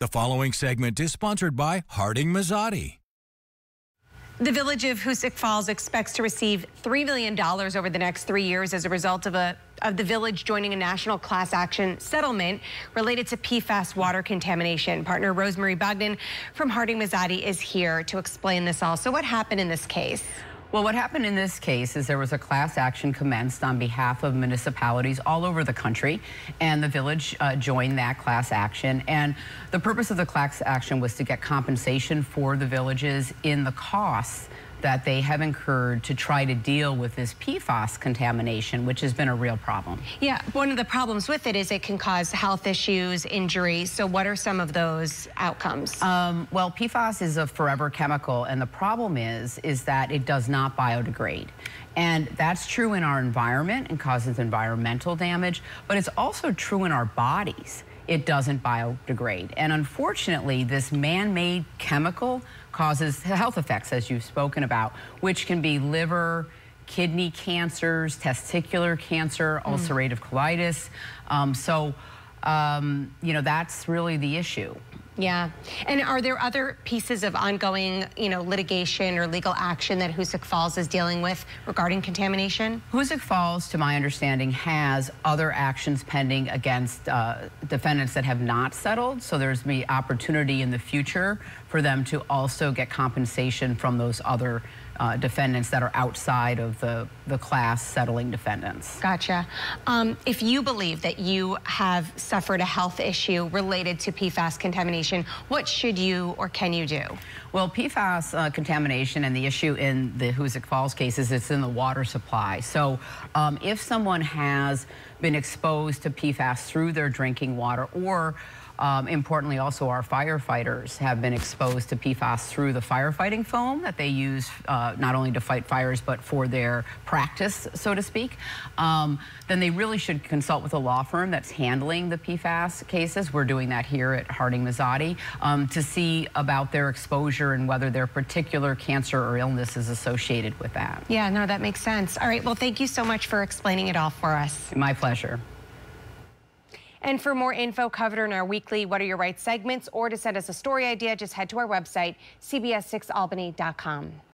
The following segment is sponsored by Harding Mazzotti. The village of Hoosick Falls expects to receive $3 million over the next three years as a result of a of the village joining a national class action settlement related to PFAS water contamination. Partner Rosemarie Bogdan from Harding Mazzotti is here to explain this all. So what happened in this case? Well, what happened in this case is there was a class action commenced on behalf of municipalities all over the country, and the village uh, joined that class action. And the purpose of the class action was to get compensation for the villages in the costs that they have incurred to try to deal with this PFAS contamination, which has been a real problem. Yeah, one of the problems with it is it can cause health issues, injuries. So what are some of those outcomes? Um, well, PFAS is a forever chemical, and the problem is, is that it does not biodegrade. And that's true in our environment and causes environmental damage, but it's also true in our bodies it doesn't biodegrade. And unfortunately, this man-made chemical causes health effects, as you've spoken about, which can be liver, kidney cancers, testicular cancer, mm. ulcerative colitis. Um, so, um, you know, that's really the issue. Yeah. And are there other pieces of ongoing, you know, litigation or legal action that Hoosick Falls is dealing with regarding contamination? Hoosick Falls, to my understanding, has other actions pending against uh, defendants that have not settled. So there's the opportunity in the future for them to also get compensation from those other uh, defendants that are outside of the, the class settling defendants. Gotcha. Um, if you believe that you have suffered a health issue related to PFAS contamination, what should you or can you do? Well, PFAS uh, contamination and the issue in the Hoosick Falls case is it's in the water supply. So um, if someone has been exposed to PFAS through their drinking water or um, importantly, also our firefighters have been exposed to PFAS through the firefighting foam that they use uh, not only to fight fires, but for their practice, so to speak. Um, then they really should consult with a law firm that's handling the PFAS cases. We're doing that here at Harding Mazzotti um, to see about their exposure and whether their particular cancer or illness is associated with that. Yeah, no, that makes sense. All right, well, thank you so much for explaining it all for us. My pleasure. And for more info covered in our weekly What Are Your Rights segments or to send us a story idea, just head to our website, cbs6albany.com.